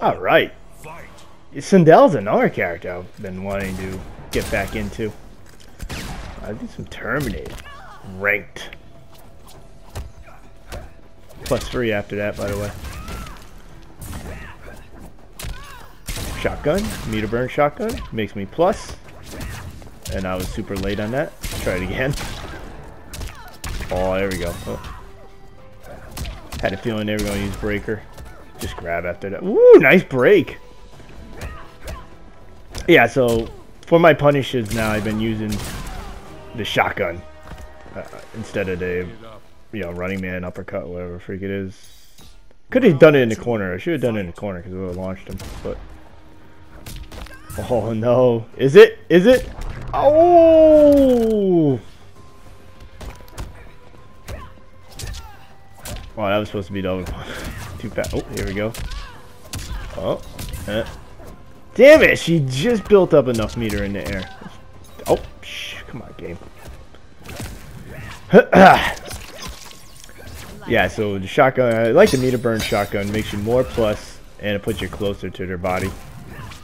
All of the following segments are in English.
All right. Sindel's another character I've been wanting to get back into. I need some Terminator. Ranked. Plus three after that, by the way. Shotgun. Meter burn shotgun. Makes me plus. And I was super late on that. Try it again. Oh, there we go. Oh. Had a feeling they were going to use breaker. Just grab after that. Ooh, nice break. Yeah, so for my punishes now, I've been using the shotgun uh, instead of the, you know, running man uppercut, whatever freak it is. Could have done it in the corner. I should have done it in the corner because it would have launched him. But oh no, is it? Is it? Oh! Wow, that was supposed to be double. Too fast. Oh, here we go. Oh, eh. damn it! She just built up enough meter in the air. Oh, shh, come on, game. yeah, so the shotgun, I like the meter burn shotgun. Makes you more plus, and it puts you closer to their body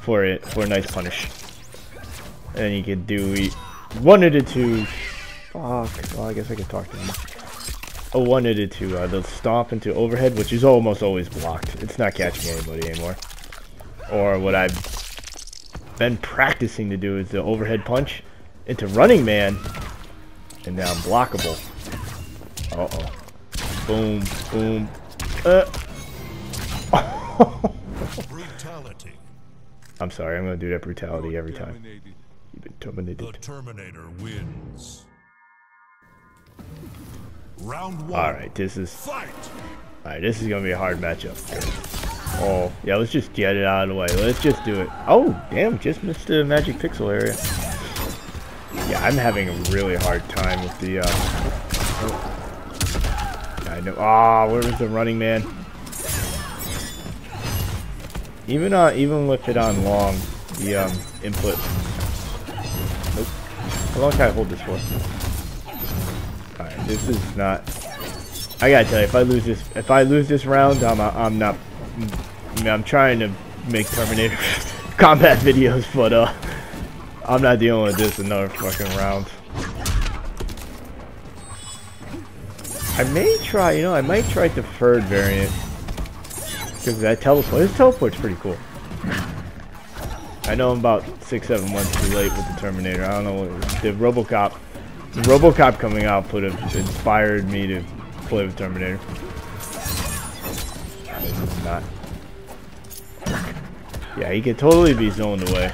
for it for a nice punish. And you can do one of the two. Fuck. Well, I guess I can talk to them. I wanted it to uh, the stomp into overhead, which is almost always blocked. It's not catching anybody anymore. Or what I've been practicing to do is the overhead punch into running man, and now I'm blockable. Uh oh. Boom, boom. Uh. brutality. I'm sorry, I'm gonna do that brutality every time. You've been terminated. The Terminator wins. Round one. All right, this is. Fight. All right, this is gonna be a hard matchup. Oh, yeah, let's just get it out of the way. Let's just do it. Oh, damn, just missed the magic pixel area. Yeah, I'm having a really hard time with the, uh... Oh. I know. Ah, oh, where was the running man? Even, uh, even with it on long, the, um, input... Nope. How long can I hold this for? Alright, this is not... I gotta tell you, if I lose this, if I lose this round, I'm, I'm not... I'm trying to make Terminator combat videos, but, uh... I'm not dealing with this another fucking round. I may try, you know, I might try the deferred variant. Because that teleport, this teleport's pretty cool. I know I'm about six, seven months too late with the Terminator. I don't know the RoboCop RoboCop coming out would have inspired me to play with Terminator. Not. Yeah, he could totally be zoned away.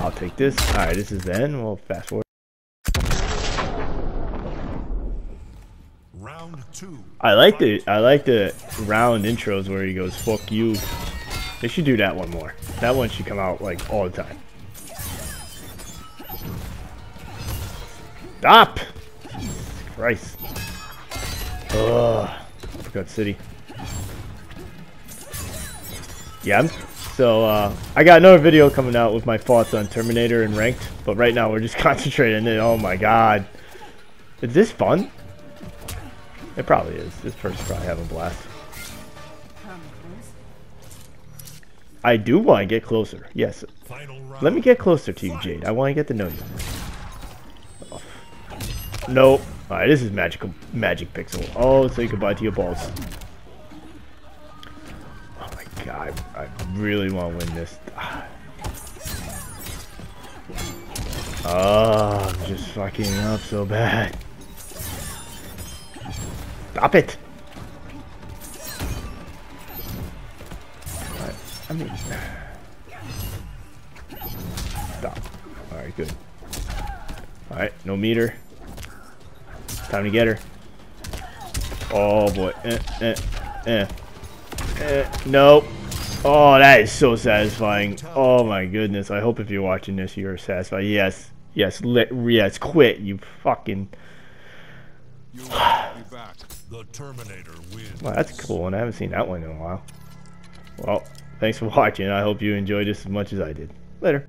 I'll take this. Alright, this is the end. We'll fast forward. Round two. I like the I like the round intros where he goes, fuck you. They should do that one more. That one should come out like all the time. Stop! Christ. Ugh. Forgot City. Yeah, so uh, I got another video coming out with my thoughts on Terminator and Ranked, but right now we're just concentrating it. Oh my god. Is this fun? It probably is. This person's probably having a blast. I do want to get closer. Yes. Let me get closer to you, Jade. I want to get to know you. Nope. Alright, this is magical magic pixel. Oh, say goodbye to your balls. Oh my god, I really want to win this. Oh, I'm just fucking up so bad. Stop it! Right, I mean... Stop. Alright, good. Alright, no meter. Time to get her. Oh boy. Eh, eh, eh. Eh, nope. Oh, that is so satisfying. Oh my goodness. I hope if you're watching this, you're satisfied. Yes. Yes. Let, yes. Quit. You fucking. the Terminator wins. Well, that's cool and I haven't seen that one in a while. Well, thanks for watching. I hope you enjoyed this as much as I did. Later.